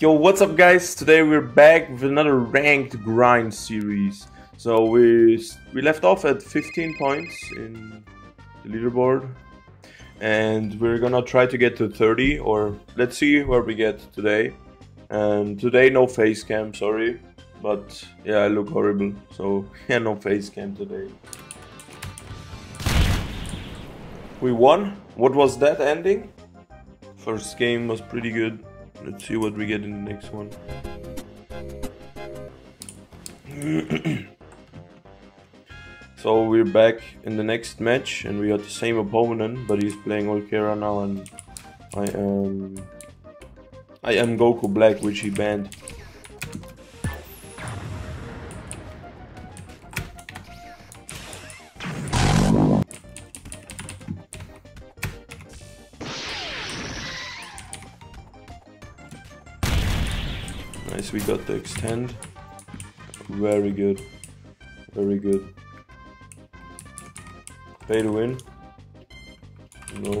Yo, what's up guys? Today we're back with another ranked grind series. So we we left off at 15 points in the leaderboard and we're gonna try to get to 30 or let's see where we get today. And today no face cam, sorry, but yeah, I look horrible. So yeah, no face cam today. We won. What was that ending? First game was pretty good. Let's see what we get in the next one. so we're back in the next match and we got the same opponent but he's playing Ulquiorra now and I am I am Goku Black which he banned. Nice, we got the extend. Very good. Very good. Pay to win. No.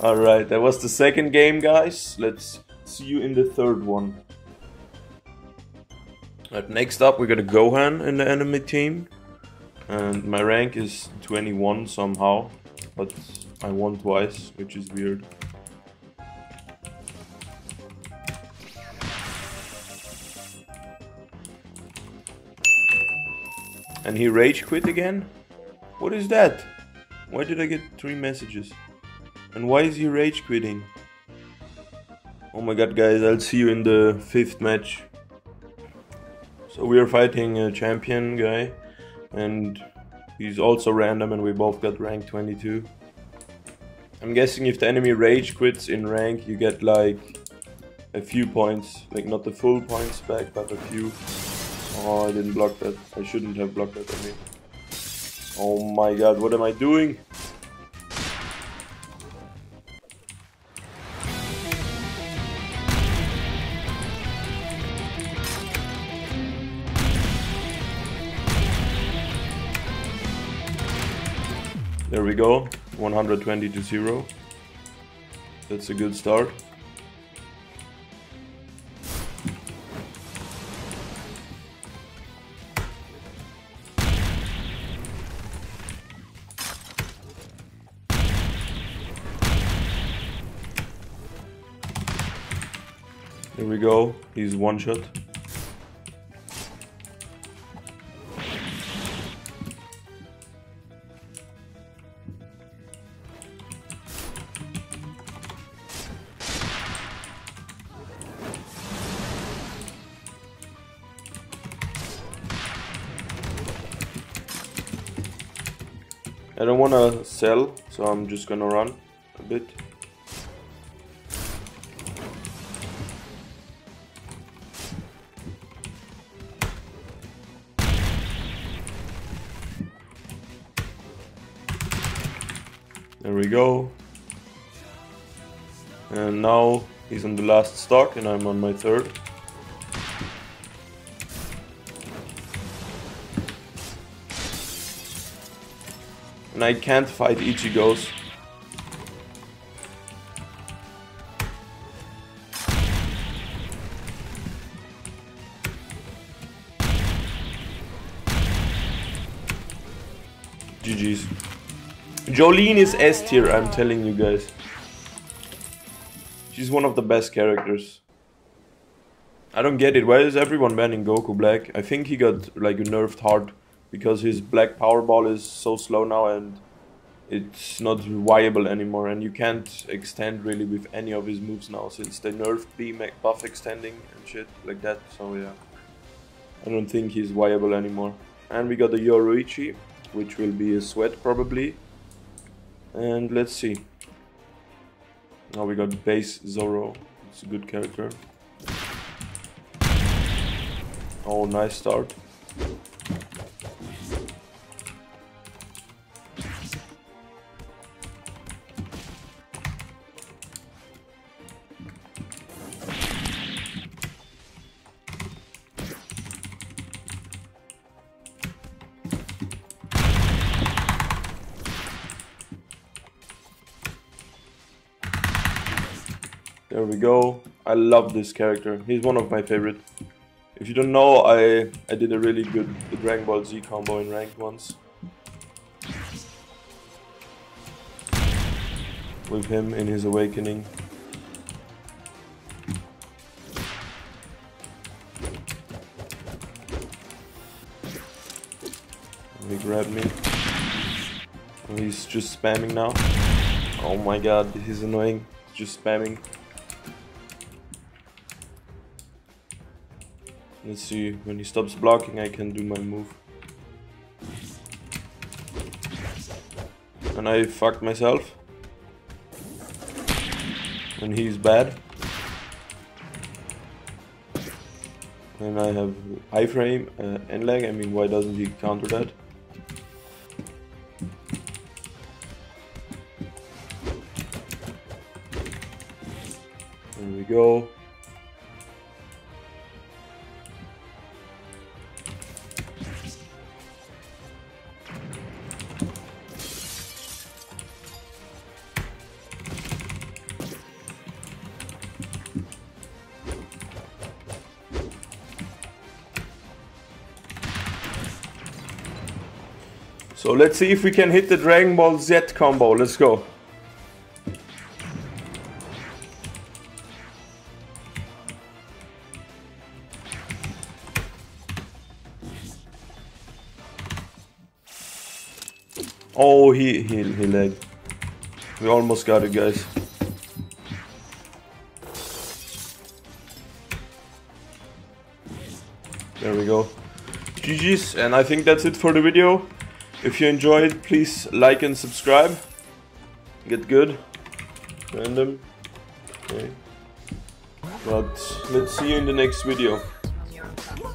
Alright, that was the second game, guys. Let's see you in the third one. Right, next up, we got a Gohan in the enemy team. And my rank is 21 somehow. But I won twice, which is weird. And he rage quit again? What is that? Why did I get three messages? And why is he rage quitting? Oh my god guys, I'll see you in the fifth match. So we are fighting a champion guy and he's also random and we both got rank 22. I'm guessing if the enemy rage quits in rank you get like a few points, like not the full points back but a few. Oh, I didn't block that. I shouldn't have blocked that, I mean. Oh my god, what am I doing? There we go, 120 to 0. That's a good start. There we go. He's one shot. I don't want to sell, so I'm just gonna run a bit. There we go. And now he's on the last stock and I'm on my third. And I can't fight Ichigos. GG's. Jolyne is S tier, I'm telling you guys. She's one of the best characters. I don't get it. Why is everyone banning Goku Black? I think he got like a nerfed hard because his black power ball is so slow now and it's not viable anymore and you can't extend really with any of his moves now since they nerfed beam buff extending and shit like that. So yeah. I don't think he's viable anymore. And we got the Yoruichi, which will be a sweat probably. And let's see. Now we got base Zoro. It's a good character. Oh, nice start. There we go. I love this character. He's one of my favorite. If you don't know, I I did a really good Dragon Ball Z combo in ranked once. With him in his awakening. He grabbed me. He's just spamming now. Oh my god, he's annoying. Just spamming. Let's see, when he stops blocking I can do my move. And I fucked myself. And he's bad. And I have iframe uh, and lag, I mean why doesn't he counter that? There we go. So let's see if we can hit the Dragon Ball Z combo. Let's go. Oh, he, he, he lagged. We almost got it, guys. There we go. GG's, and I think that's it for the video. If you enjoyed, please like and subscribe. Get good. Random. Okay. But let's see you in the next video.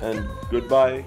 And goodbye.